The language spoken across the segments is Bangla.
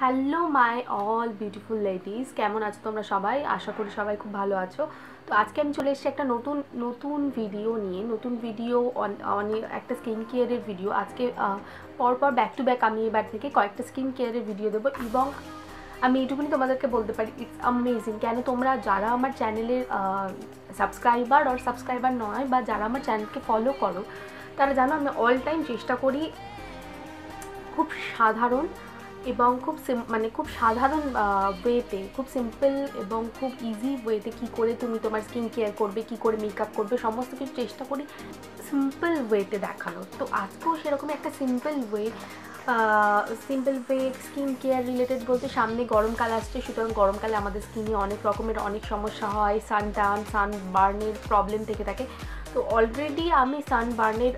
Hello my all beautiful ladies কেমন আছো তোমরা সবাই? আশা করি সবাই খুব ভালো আছো। তো আজকে আমি চলে এসেছি একটা নতুন নতুন ভিডিও নিয়ে, নতুন ভিডিও একটা স্কিন কেয়ারের ভিডিও আজকে পরপর ব্যাক টু ব্যাক আমি এবার থেকে কয়েকটা স্কিন কেয়ারের ভিডিও দেবো এবং আমি এইটুকুনি তোমাদেরকে বলতে পারি ইটস আমেজিং কেন তোমরা যারা আমার চ্যানেলের সাবস্ক্রাইবার আর সাবস্ক্রাইবার নয় বা যারা আমার চ্যানেলকে ফলো করো, তারা জানো আমি অল টাইম চেষ্টা করি খুব সাধারণ এবং খুব মানে খুব সাধারণ ওয়েতে খুব সিম্পল এবং খুব ইজি ওয়েতে কি করে তুমি তোমার স্কিন কেয়ার করবে, কি করে মেকআপ করবে, সমস্ত কিছু চেষ্টা করি সিম্পল ওয়েতে দেখানোর তো আজকেও সেরকম একটা simple way simple way skin care related বলতে সামনে গরমকাল আসছে, সুতরাং গরমকালে আমাদের স্কিনে অনেক রকমের অনেক সমস্যা হয় সান টান সান বার্নের প্রবলেম থেকে থাকে। তো অলরেডি আমি সানবার্নের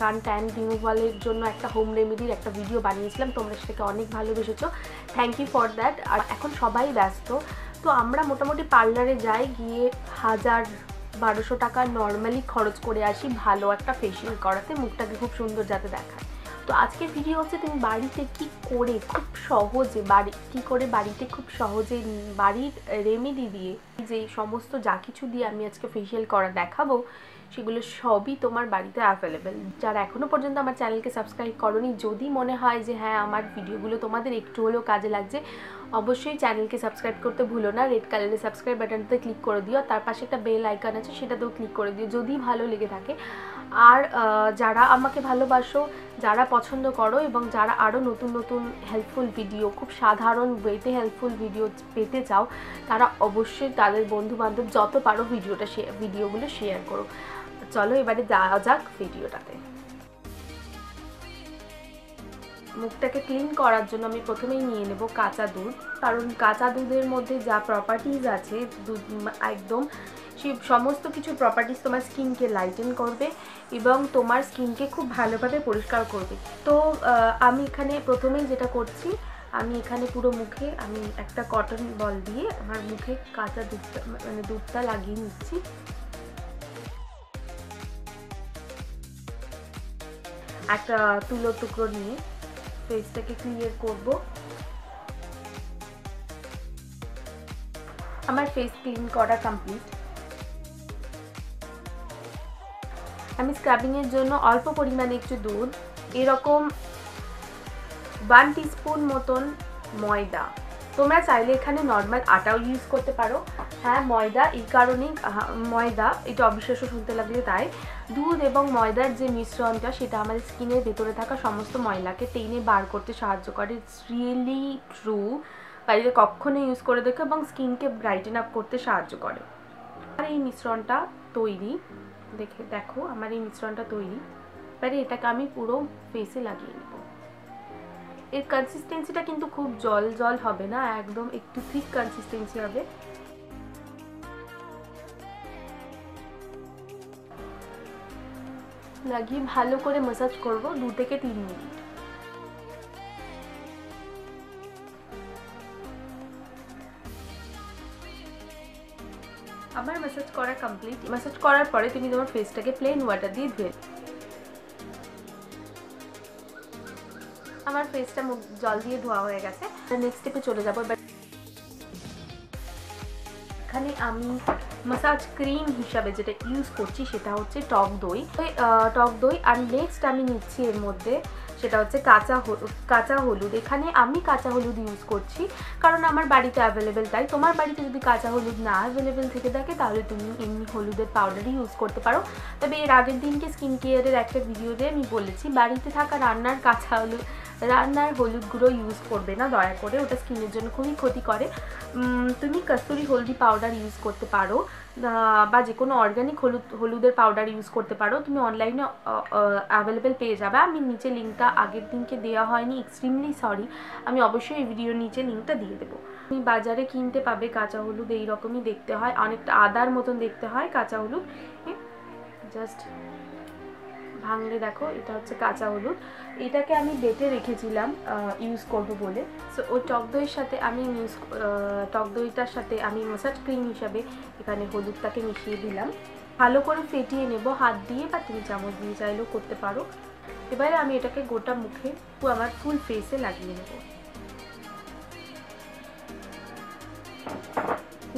সান ট্যান রিমুভালের জন্য একটা হোম রেমেডির একটা ভিডিও বানিয়েছিলাম। তোমরা সেটাকে অনেক ভালোবেসেছো। থ্যাংক ইউ ফর দ্যাট আর এখন সবাই ব্যস্ত। তো আমরা মোটামুটি পার্লারে যাই, গিয়ে হাজার বারোশো টাকা নর্মালি খরচ করে আসি ভালো একটা ফেসিয়াল করাতে। মুখটাকে খুব সুন্দর যাতে দেখায়। তো আজকের ভিডিও হচ্ছে তুমি বাড়িতে কি করে, খুব সহজে বাড়ি, কী করে বাড়িতে খুব সহজে বাড়ির রেমেডি দিয়ে যে সমস্ত যা কিছু দিয়ে আমি আজকে ফেসিয়াল করা দেখাবো, সেগুলো সবই তোমার বাড়িতে অ্যাভেলেবেল যারা এখনও পর্যন্ত আমার চ্যানেলকে সাবস্ক্রাইব করনি, যদি মনে হয় যে হ্যাঁ আমার ভিডিওগুলো তোমাদের একটু হলেও কাজে লাগছে অবশ্যই চ্যানেলকে সাবস্ক্রাইব করতে ভুলো না রেড কালারের সাবস্ক্রাইব বাটনটাতে ক্লিক করে দিও তার পাশে একটা বেল আইকন আছে সেটাতেও ক্লিক করে দিও, যদি ভালো লেগে থাকে। আর যারা আমাকে ভালোবাসো, যারা পছন্দ করো এবং যারা আরও নতুন নতুন হেল্পফুল ভিডিও খুব সাধারণ ওয়েতে হেল্পফুল ভিডিও পেতে চাও, তারা অবশ্যই তাদের বন্ধু বান্ধব যত পারো ভিডিওটা ভিডিওগুলো শেয়ার করো। চলো এবারে যাওয়া যাক ভিডিওটাতে মুখটাকে ক্লিন করার জন্য আমি প্রথমেই নিয়ে নেব কাঁচা দুধ। কারণ কাঁচা দুধের মধ্যে যা প্রপার্টিজ আছে, দুধ একদম সেই সমস্ত কিছু প্রপার্টিস তোমার স্কিনকে লাইটেন করবে এবং তোমার স্কিনকে খুব ভালোভাবে পরিষ্কার করবে। তো আমি এখানে প্রথমেই যেটা করছি, আমি এখানে পুরো মুখে আমি একটা কটন বল দিয়ে আমার মুখে কাঁচা দুধটা মানে দুধটা লাগিয়ে নিচ্ছি। একটা তুলো টুকরো নিয়ে ফেসটাকে ক্লিয়ার করব। আমার ফেস ক্লিন করা কমপ্লিট আমি স্ক্রাবিংয়ের জন্য অল্প পরিমাণে একটু দুধ, এরকম ওয়ান টিস্পুন মতন ময়দা। তোমরা চাইলে এখানে নর্মাল আটাও ইউজ করতে পারো। হ্যাঁ ময়দা, এই কারণেই ময়দা, এটা অবিশ্বাস্য শুনতে লাগলে তাই। দুধ এবং ময়দার যে মিশ্রণটা, সেটা আমাদের স্কিনের ভেতরে থাকা সমস্ত ময়লাকে টেনে বার করতে সাহায্য করে। ইটস রিয়েলি ট্রু বাড়িতে কখনো ইউজ করে দেখো এবং স্কিনকে ব্রাইটেন আপ করতে সাহায্য করে। আর এই মিশ্রণটা তৈরি, দেখে, দেখো আমার এই মিশ্রণটা তৈরি। এবারে এটাকে আমি পুরো ফেসে লাগিয়ে নেব। এর কনসিস্টেন্সিটা কিন্তু খুব জল জল হবে না, একদম একটু থিক কনসিস্টেন্সি হবে। লাগিয়ে ভালো করে ম্যাসাজ করব দু থেকে তিন মিনিট। আমার ম্যাসাজ করা কমপ্লিট ম্যাসাজ করার পরে তুমি তোমার ফেসটাকে প্লেন ওয়াটার দিয়ে ধুয়ে আমার ফেসটা মুখ জল দিয়ে ধোয়া হয়ে গেছে। নেক্সট স্টেপে চলে যাব এবার এখানে আমি মাসাজ ক্রিম হিসাবে যেটা ইউজ করছি সেটা হচ্ছে টক দই। টক দই আর নেক্সট আমি নিচ্ছি এর মধ্যে সেটা হচ্ছে কাঁচা কাঁচা হলুদ। এখানে আমি কাঁচা হলুদ ইউজ করছি কারণ আমার বাড়িতে অ্যাভেলেবেল তাই। তোমার বাড়িতে যদি কাঁচা হলুদ না অ্যাভেলেবেল থেকে থাকে তাহলে তুমি এমনি হলুদের পাউডারই ইউজ করতে পারো। তবে এর আগের দিনকে স্কিন কেয়ারের একটা ভিডিওতে আমি বলেছি, বাড়িতে থাকা রান্নার কাঁচা হলুদ রান্নার হলুদ গুঁড়ো ইউজ করবে না, দয়া করে। ওটা স্কিনের জন্য খুবই ক্ষতি করে তুমি কস্তুরি হলদি পাউডার ইউজ করতে পারো বা যে কোনো অর্গ্যানিক হলুদ, হলুদের পাউডার ইউজ করতে পারো। তুমি অনলাইনে অ্যাভেলেবেল পেয়ে যাবে। আমি নিচে লিঙ্কটা আগের দিনকে দেওয়া হয়নি এক্সট্রিমলি সরি আমি অবশ্যই এই ভিডিওর নিচে লিঙ্কটা দিয়ে দেবো। তুমি বাজারে কিনতে পাবে কাঁচা হলুদ, এইরকমই দেখতে হয়। অনেকটা আদার মতন দেখতে হয় কাঁচা হলুদ। জাস্ট ভাঙলে দেখো, এটা হচ্ছে কাঁচা হলুদ। এটাকে আমি বেটে রেখেছিলাম ইউজ করব বলে। সো ওই টক দইয়ের সাথে আমি ইউজ টক দইটার সাথে আমি মাসাজ ক্রিম হিসাবে এখানে হলুদটাকে মিশিয়ে দিলাম। ভালো করে ফেটিয়ে নেব, হাত দিয়ে বা তুমি চামচ দিয়ে চাইলেও করতে পারো। এবারে আমি এটাকে গোটা মুখে আমার ফুল ফেসে লাগিয়ে নেব।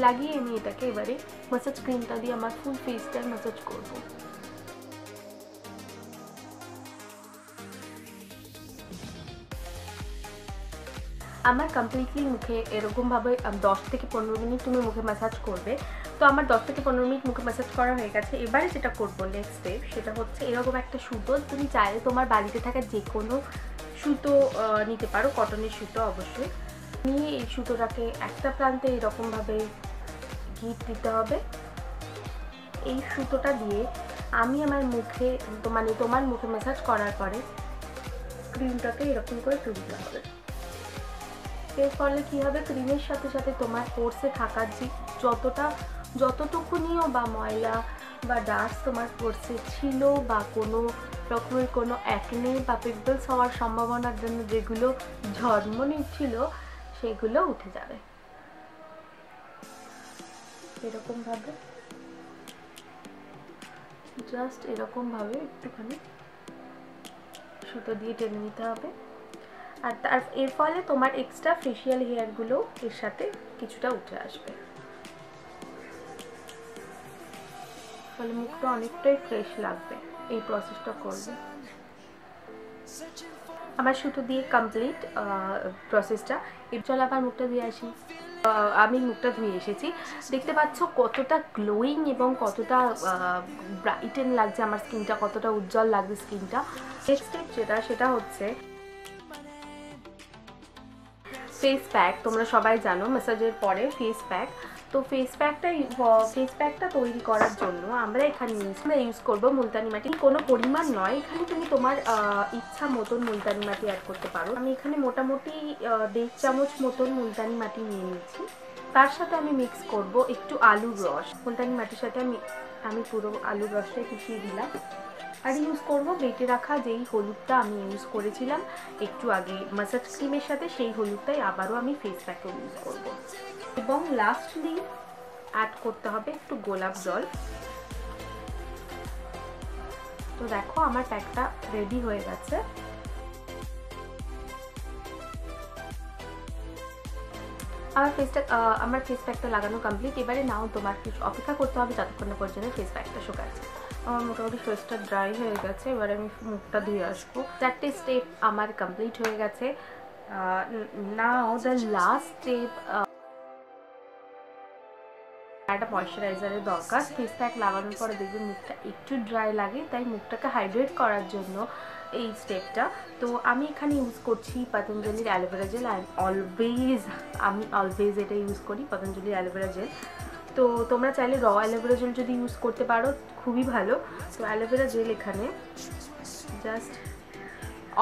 লাগিয়ে আমি এটাকে এবারে মাসাজ ক্রিমটা দিয়ে আমার ফুল ফেসটা মাসাজ করব। আমার কমপ্লিটলি মুখে এরকমভাবে দশ থেকে পনেরো মিনিট তুমি মুখে ম্যাসাজ করবে। তো আমার দশ থেকে পনেরো মিনিট মুখে ম্যাসাজ করা হয়ে গেছে। এবারে যেটা করব নেক্সট স্টেপ সেটা হচ্ছে এরকম একটা সুতো। তুমি চাইলে তোমার বাড়িতে থাকা যে কোনো সুতো নিতে পারো। কটনের সুতো অবশ্যই। নিয়ে এই সুতোটাকে একটা প্রান্তে এরকমভাবে গিট দিতে হবে। এই সুতোটা দিয়ে আমি আমার মুখে মানে তোমার মুখে ম্যাসাজ করার পরে ক্রিমটাকে এরকম করে তুলতে হবে এর ফলে কী হবে? ক্রিমের সাথে সাথে তোমার পোর্সে থাকার যে যতটা যতটুকুনিও বা ময়লা বা ডাস্ট তোমার পোর্সে ছিল বা কোনো রকমের কোনো অ্যাকনে বা পিম্পলস হওয়ার সম্ভাবনার জন্য যেগুলো জন্ম নিচ্ছিল সেগুলো উঠে যাবে। এরকমভাবে। জাস্ট এরকমভাবে একটুখানি সুতো দিয়ে টেনে নিতে হবে। আর তার, এর ফলে তোমার এক্সট্রা ফেশিয়াল হেয়ারগুলো এর সাথে কিছুটা উঠে আসবে। ফলে মুখটা অনেকটাই ফ্রেশ লাগবে, এই প্রসেসটা করবে আমার সুতো দিয়ে কমপ্লিট প্রসেসটা চল আবার মুখটা ধুয়ে আসি। আমি মুখটা ধুয়ে এসেছি। দেখতে পাচ্ছ কতটা গ্লোয়িং এবং কতটা ব্রাইটেন লাগছে আমার স্কিনটা কতটা উজ্জ্বল লাগছে স্কিনটা নেক্সট স্টেপ যেটা, সেটা হচ্ছে ফেস প্যাক তোমরা সবাই জানো ম্যাসাজের পরে ফেস প্যাক তো ফেস প্যাকটা ফেস প্যাকটা তৈরি করার জন্য আমরা এখানে ইউজ ইউজ করব মুলতানি মাটি। কোনো পরিমাণ নয়, এখানে তুমি তোমার ইচ্ছা মতন মুলতানি মাটি অ্যাড করতে পারো। আমি এখানে মোটামুটি দেড় চামচ মতন মুলতানি মাটি নিয়ে নিয়েছি তার সাথে আমি মিক্স করব একটু আলুর রস। মুলতানি মাটির সাথে আমি আমি পুরো আলুর রসটাই মিশিয়ে দিলাম। আর ইউজ করব, বেটে রাখা যেই হলুদটা আমি ইউজ করেছিলাম, একটু আগে মাসাজ ক্রিমের সাথে সেই হলুদটাই আবারও আমি ফেস প্যাকে ইউজ করব। এবং লাস্টলি অ্যাড করতে হবে একটু গোলাপ জল। তো দেখো, আমার প্যাকটা রেডি হয়ে গেছে। আমার ফেসটা আমার ফেস প্যাকটা লাগানো কমপ্লিট এবারে নাও তোমার কিছু অপেক্ষা করতে হবে, যতক্ষণ পর্যন্ত ফেস প্যাকটা শুকাচ্ছে। আমার মোটামুটি ফেসটা ড্রাই হয়ে গেছে, এবার আমি মুখটা ধুয়ে আসব। চারটে স্টেপ আমার কমপ্লিট হয়ে গেছে। নাও দ্য লাস্ট স্টেপ একটা ময়শ্চারাইজারের দরকার। ফেস প্যাক লাগানোর পরে দেখবে মুখটা একটু ড্রাই লাগে, তাই মুখটাকে হাইড্রেট করার জন্য এই স্টেপটা তো আমি এখানে ইউজ করছি পতঞ্জলির aloe vera gel and always আমি অলওয়েজ এটা ইউজ করি, পতঞ্জলির অ্যালোভেরা জেল তো তোমরা চাইলে র অ্যালোভেরা জেল যদি ইউজ করতে পারো, খুবই ভালো। তো অ্যালোভেরা জেল এখানে। জাস্ট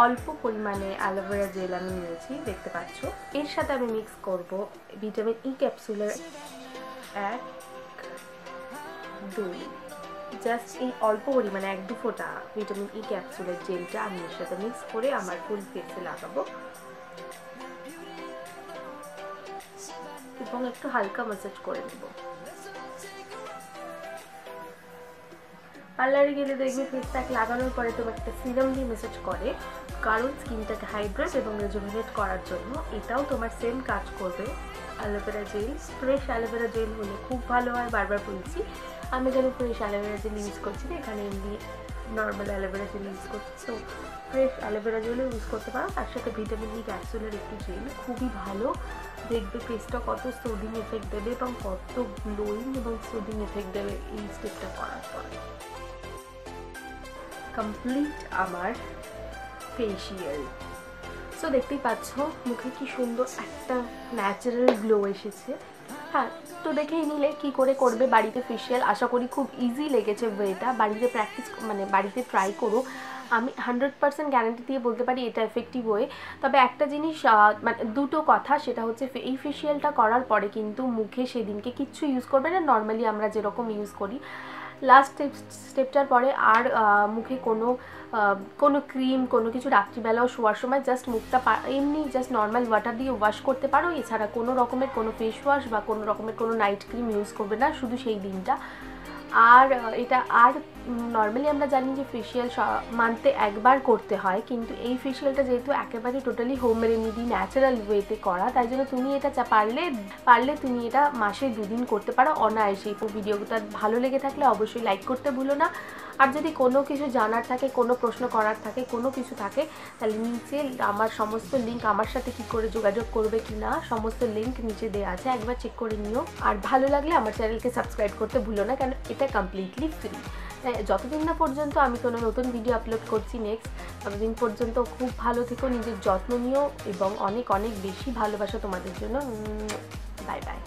অল্প পরিমাণে অ্যালোভেরা জেল আমি নিয়েছি, দেখতে পাচ্ছ। এর সাথে আমি মিক্স করব ভিটামিন ই ক্যাপসুলের এক, দুই। জাস্ট এই অল্প পরিমাণে এক, দু ফোঁটা ভিটামিন ই ক্যাপসুলের জেলটা আমি এর সাথে মিক্স করে আমার ফুল ফেসে লাগাবো। এবং একটু হালকা ম্যাসাজ করে নেব। পার্লারে গেলে দেখবে ফেস প্যাক লাগানোর পরে তোমার একটা সিরাম দিয়ে ম্যাসাজ করে, কারণ স্কিনটাকে হাইড্রেট এবং রেজুমিনেট করার জন্য এটাও তোমার সেম কাজ করবে। Aloe vera gel fresh aloe vera gel হলে খুব ভালো হয়, বারবার বলছি। আমি এখানে ফ্রেশ অ্যালোভেরা জেল ইউজ করছি না, এখানে এমনি নর্মাল অ্যালোভেরা জেল ইউজ করছি। তো ফ্রেশ অ্যালোভেরা জেলও ইউজ করতে পারো, তার সাথে ভিটামিন ই ক্যাপসুলের একটু জেল খুবই ভালো। দেখবে ফেসটা কত সোডিং এফেক্ট দেবে এবং কত গ্লোয়িং এবং সোডিং এফেক্ট দেবে এই স্টেপটা করার পরে। কমপ্লিট আমার ফেসিয়াল সো দেখতেই পাচ্ছ, মুখে কি সুন্দর একটা ন্যাচারাল গ্লো এসেছে। হ্যাঁ তো দেখেই নিলে কি করে করবে বাড়িতে ফেসিয়াল আশা করি খুব ইজি লেগেছে ওয়েটা বাড়িতে প্র্যাকটিস মানে বাড়িতে ট্রাই করো। আমি হান্ড্রেড পার্সেন্ট গ্যারান্টি দিয়ে বলতে পারি এটা এফেক্টিভ ওয়ে তবে একটা জিনিস মানে দুটো কথা, সেটা হচ্ছে এই ফেসিয়ালটা করার পরে কিন্তু মুখে সেদিনকে কিচ্ছু ইউজ করবে না। নর্মালি আমরা যেরকম ইউজ করি লাস্ট স্টেপ স্টেপটার পরে আর মুখে কোনো কোনো ক্রিম কোনো কিছু রাত্রিবেলাও শোয়ার সময় জাস্ট মুখটা এমনি জাস্ট নর্মাল ওয়াটার দিয়ে ওয়াশ করতে পারো। এছাড়া কোনো রকমের কোনো ফেস ওয়াশ বা কোনো রকমের কোনো নাইট ক্রিম ইউজ করবে না, শুধু সেই দিনটা। আর এটা আর নর্মালি আমরা জানি যে ফেশিয়াল মান্থে একবার করতে হয়, কিন্তু এই ফেশিয়ালটা যেহেতু একেবারে টোটালি হোম রেমেডি ন্যাচারাল ওয়েতে করা, তাই জন্য তুমি এটা পারলে পারলে তুমি এটা মাসে দুদিন করতে পারো অনায়াসেই। ভিডিওটা ভালো লেগে থাকলে অবশ্যই লাইক করতে ভুলো না। আর যদি কোনো কিছু জানার থাকে, কোনো প্রশ্ন করার থাকে, কোনো কিছু থাকে, তাহলে নিচে আমার সমস্ত লিঙ্ক আমার সাথে কি করে যোগাযোগ করবে কি না, সমস্ত লিঙ্ক নিচে দেওয়া আছে, একবার চেক করে নিও। আর ভালো লাগলে আমার চ্যানেলকে সাবস্ক্রাইব করতে ভুলো না, কেন এটা কমপ্লিটলি ফ্রি যতদিন না পর্যন্ত আমি কোনো নতুন ভিডিও আপলোড করছি নেক্সট ততদিন পর্যন্ত খুব ভালো থেকো, নিজের যত্ন নিও এবং অনেক অনেক বেশি ভালোবাসা তোমাদের জন্য। Bye bye